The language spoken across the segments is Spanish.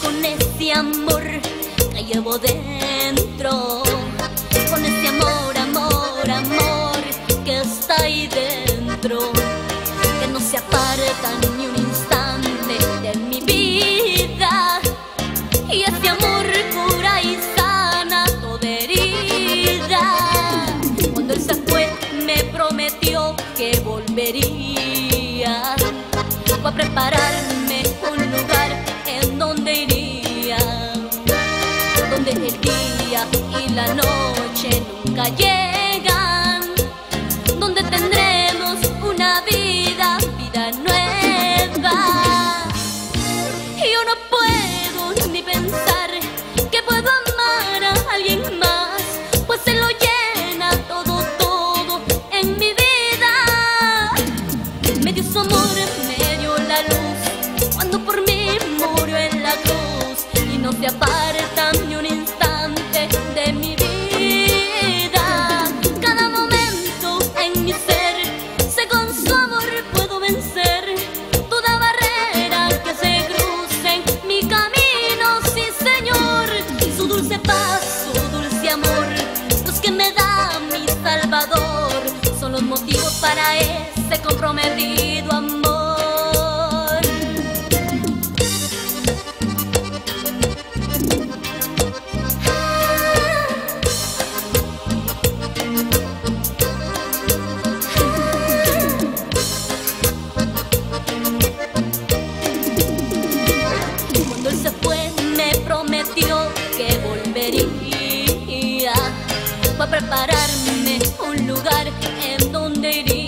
con este amor que llevo dentro. Con este amor, amor, amor que está ahí dentro. Que no se aparta ni un instante de mi vida. Y este amor cura y sana toda herida. Cuando él se fue, me prometió que volvería. Fue a preparar Donde el día y la noche nunca llegan. Donde tendremos una vida, vida nueva. Y yo no puedo ni pensar que puedo amar a alguien más, pues se lo llena todo, todo en mi vida. Me dio su amor, me dio la luz, cuando por mí murió en la cruz y no se aparta para ese comprometido amor. Cuando él se fue me prometió que volvería Fue a prepararme un lugar en donde iría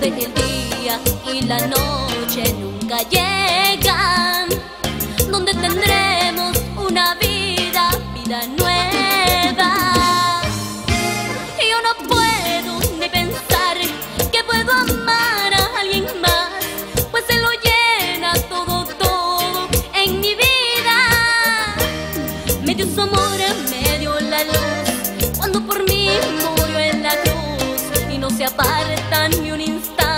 Donde el día y la noche nunca llegan Donde tendremos una vida, vida nueva. Yo no puedo ni pensar que puedo amar a alguien más Pues se lo llena todo, todo en mi vida. Me dio se aparta ni un instante